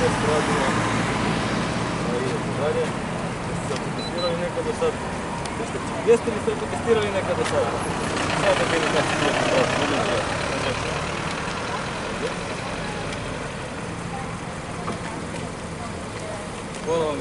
test radimo. A idemo dalje. Jeste se testirali nekad do sad? Jeste, li se testirali nekad do sad? Sad je bilo kako je. Hvala vam.